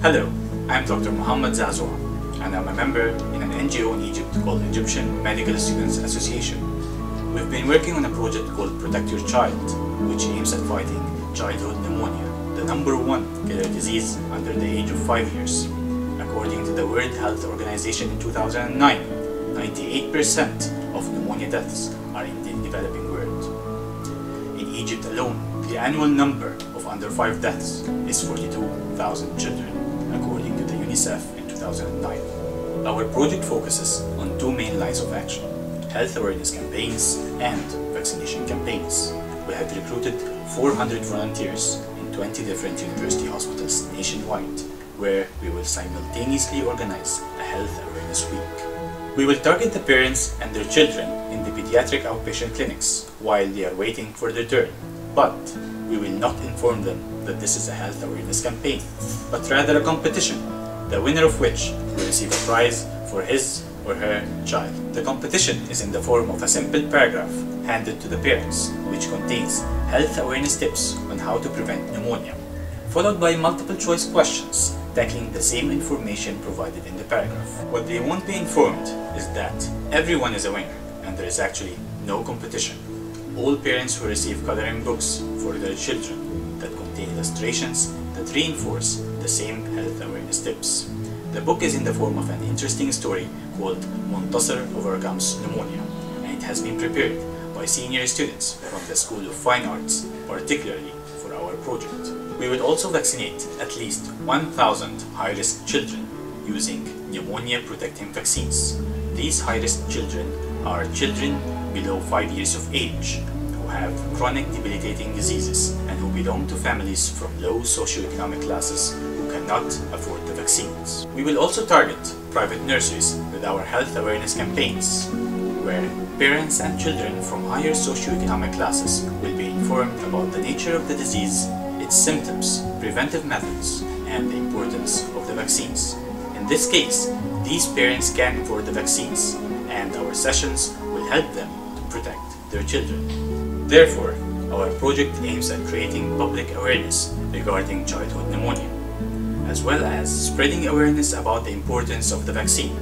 Hello, I'm Dr. Muhammad Zazwa, and I'm a member in an NGO in Egypt called Egyptian Medical Students Association. We've been working on a project called Protect Your Child, which aims at fighting childhood pneumonia, the number one killer disease under the age of 5 years. According to the World Health Organization in 2009, 98% of pneumonia deaths are in the developing world. Egypt alone, the annual number of under 5 deaths is 42,000 children, according to the UNICEF in 2009. Our project focuses on two main lines of action health awareness campaigns and vaccination campaigns. We have recruited 400 volunteers in 20 different university hospitals nationwide, where we will simultaneously organize a health awareness week. We will target the parents and their children in pediatric outpatient clinics while they are waiting for their turn. But we will not inform them that this is a health awareness campaign, but rather a competition, the winner of which will receive a prize for his or her child. The competition is in the form of a simple paragraph handed to the parents, which contains health awareness tips on how to prevent pneumonia, followed by multiple choice questions tackling the same information provided in the paragraph. What they won't be informed is that everyone is a winner and there is actually no competition. All parents will receive coloring books for their children that contain illustrations that reinforce the same health awareness tips. The book is in the form of an interesting story called Montasser Overcomes Pneumonia and it has been prepared by senior students from the School of Fine Arts, particularly for our project. We will also vaccinate at least 1,000 high-risk children using pneumonia protecting vaccines. These high-risk children are children below 5 years of age who have chronic debilitating diseases and who belong to families from low socioeconomic classes who cannot afford the vaccines. We will also target private nurseries with our health awareness campaigns, where parents and children from higher socioeconomic classes will be informed about the nature of the disease, its symptoms, preventive methods, and the importance of the vaccines. In this case, these parents can afford the vaccines, and our sessions will help them to protect their children. Therefore, our project aims at creating public awareness regarding childhood pneumonia, as well as spreading awareness about the importance of the vaccine.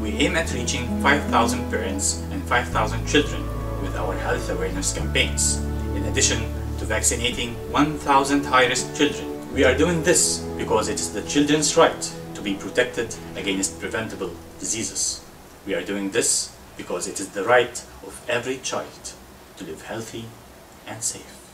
We aim at reaching 5,000 parents and 5,000 children with our health awareness campaigns, in addition to vaccinating 1,000 high-risk children. We are doing this because it is the children's right to be protected against preventable diseases. We are doing this because it is the right of every child to live healthy and safe.